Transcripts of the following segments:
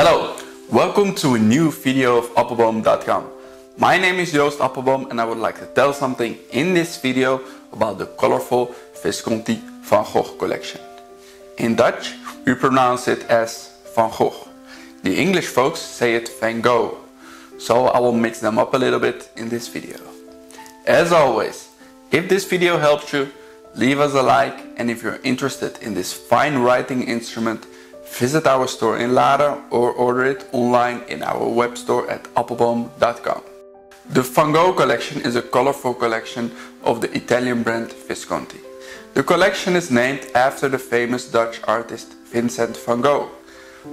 Hello, welcome to a new video of Appelboom.com. My name is Joost Appelboom and I would like to tell something in this video about the colorful Visconti van Gogh collection. In Dutch, we pronounce it as Van Gogh. The English folks say it Van Gogh, so I will mix them up a little bit in this video. As always, if this video helped you, leave us a like and if you're interested in this fine writing instrument, Visit our store in Laren or order it online in our web store at appelboom.com. The Van Gogh collection is a colorful collection of the Italian brand Visconti. The collection is named after the famous Dutch artist Vincent van Gogh.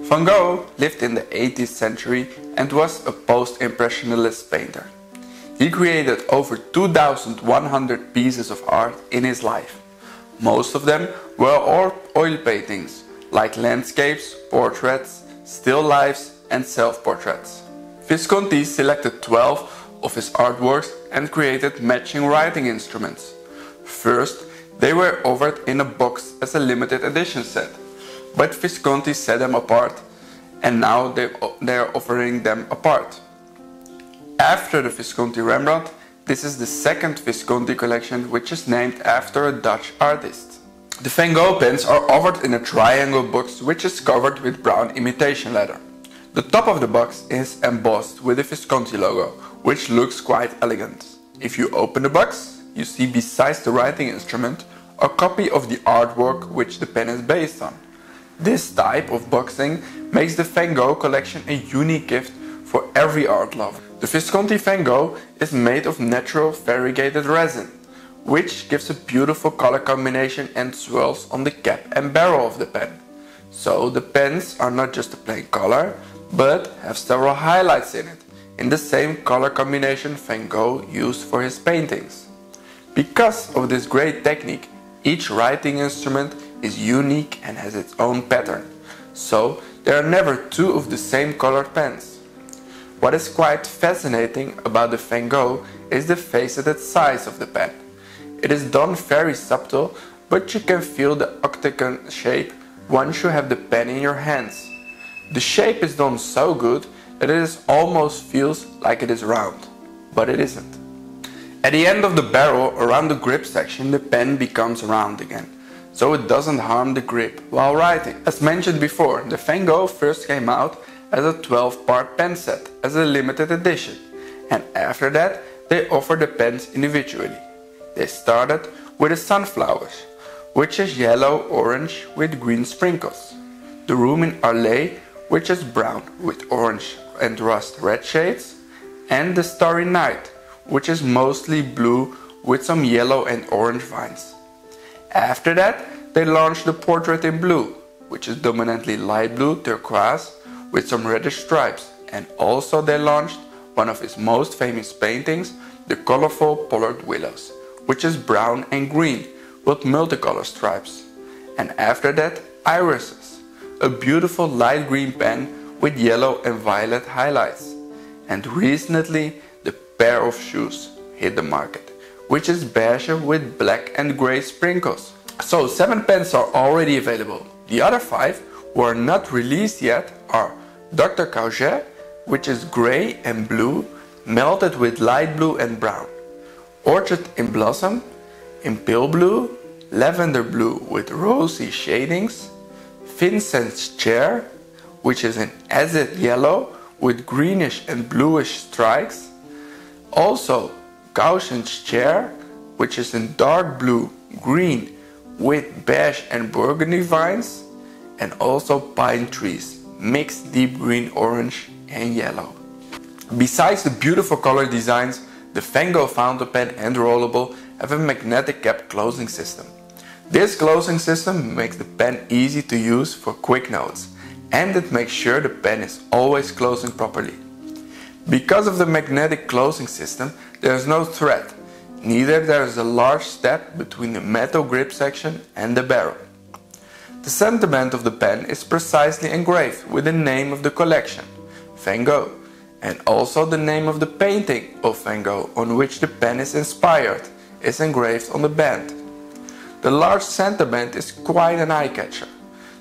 Van Gogh lived in the 18th century and was a post-impressionist painter. He created over 2100 pieces of art in his life. Most of them were oil paintings like landscapes, portraits, still lifes and self-portraits. Visconti selected 12 of his artworks and created matching writing instruments. First, they were offered in a box as a limited edition set, but Visconti set them apart and now they, they are offering them apart. After the Visconti Rembrandt, this is the second Visconti collection which is named after a Dutch artist. The Van Gogh pens are offered in a triangle box which is covered with brown imitation leather. The top of the box is embossed with the Visconti logo, which looks quite elegant. If you open the box, you see besides the writing instrument, a copy of the artwork which the pen is based on. This type of boxing makes the Van Gogh collection a unique gift for every art lover. The Visconti Van Gogh is made of natural variegated resin which gives a beautiful color combination and swirls on the cap and barrel of the pen. So the pens are not just a plain color, but have several highlights in it, in the same color combination Van Gogh used for his paintings. Because of this great technique, each writing instrument is unique and has its own pattern, so there are never two of the same colored pens. What is quite fascinating about the Van Gogh is the faceted size of the pen. It is done very subtle, but you can feel the octagon shape once you have the pen in your hands. The shape is done so good that it almost feels like it is round, but it isn't. At the end of the barrel, around the grip section, the pen becomes round again, so it doesn't harm the grip while writing. As mentioned before, the Van Gogh first came out as a 12 part pen set as a limited edition, and after that they offered the pens individually. They started with the sunflowers, which is yellow-orange with green sprinkles. The Room in Arles, which is brown with orange and rust red shades. And the Starry Night, which is mostly blue with some yellow and orange vines. After that, they launched the Portrait in Blue, which is dominantly light blue turquoise with some reddish stripes. And also they launched one of his most famous paintings, the colorful Pollard Willows which is brown and green with multicolor stripes. And after that, irises, a beautiful light green pen with yellow and violet highlights. And recently, the pair of shoes hit the market, which is beige with black and gray sprinkles. So, seven pens are already available. The other five, who are not released yet, are Dr. Gachet, which is gray and blue, melted with light blue and brown. Orchard in Blossom in pale blue, lavender blue with rosy shadings, Vincent's chair, which is in acid yellow with greenish and bluish stripes. Also, Gauguin's chair, which is in dark blue, green with beige and burgundy vines, and also pine trees, mixed deep green, orange, and yellow. Besides the beautiful color designs, the Van Gogh fountain pen and rollerball have a magnetic cap closing system. This closing system makes the pen easy to use for quick notes and it makes sure the pen is always closing properly. Because of the magnetic closing system, there is no thread, neither there is a large step between the metal grip section and the barrel. The sentiment of the pen is precisely engraved with the name of the collection, Van Gogh, and also the name of the painting of Van Gogh on which the pen is inspired is engraved on the band. The large center band is quite an eye-catcher.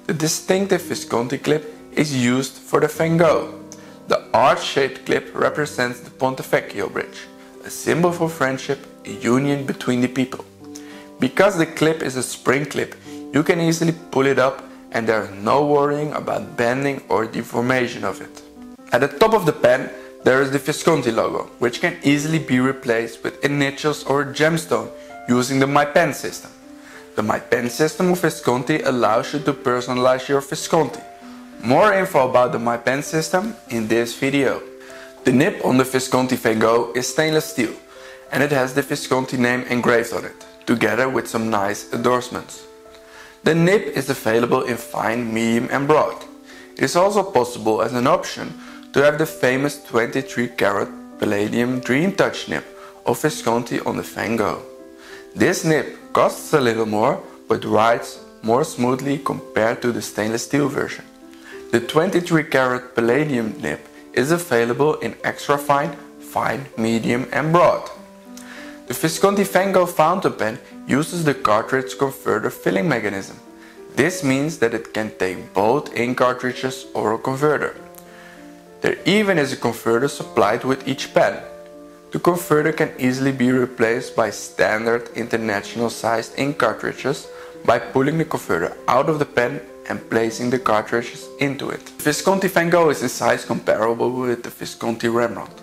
The distinctive Visconti clip is used for the Van Gogh. The arch-shaped clip represents the Ponte Vecchio Bridge, a symbol for friendship, a union between the people. Because the clip is a spring clip, you can easily pull it up and there is no worrying about bending or deformation of it. At the top of the pen, there is the Visconti logo, which can easily be replaced with initials or a gemstone using the My Pen system. The My Pen system of Visconti allows you to personalize your Visconti. More info about the My Pen system in this video. The nib on the Visconti Van Gogh is stainless steel and it has the Visconti name engraved on it, together with some nice endorsements. The nib is available in fine, medium and broad. It is also possible as an option to have the famous 23 karat palladium Dream Touch nib of Visconti on the Van Gogh. This nib costs a little more but rides more smoothly compared to the stainless steel version. The 23 karat palladium nib is available in extra fine, fine, medium and broad. The Visconti Van Gogh fountain pen uses the cartridge converter filling mechanism. This means that it can take both ink cartridges or a converter. There even is a converter supplied with each pen. The converter can easily be replaced by standard international sized ink cartridges by pulling the converter out of the pen and placing the cartridges into it. The Visconti Van Gogh is in size comparable with the Visconti Rembrandt.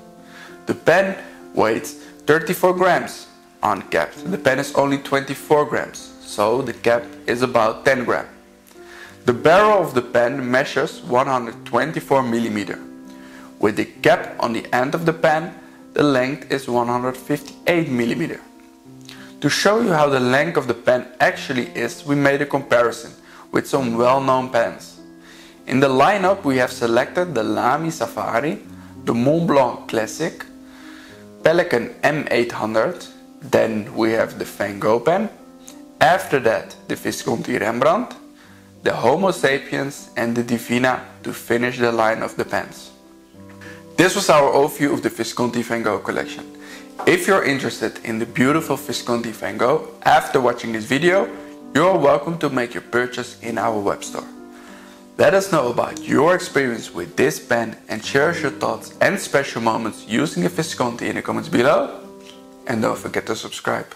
The pen weighs 34 grams uncapped. The pen is only 24 grams, so the cap is about 10 grams. The barrel of the pen measures 124 millimeter. With the cap on the end of the pen, the length is 158 mm. To show you how the length of the pen actually is, we made a comparison with some well-known pens. In the lineup we have selected the Lamy Safari, the Montblanc Classic, Pelikan M800, then we have the Van Gogh pen, after that the Visconti Rembrandt, the Homo sapiens and the Divina to finish the line of the pens. This was our overview of the Visconti Van Gogh collection. If you're interested in the beautiful Visconti Van Gogh after watching this video, you are welcome to make your purchase in our web store. Let us know about your experience with this pen and share your thoughts and special moments using a Visconti in the comments below. And don't forget to subscribe.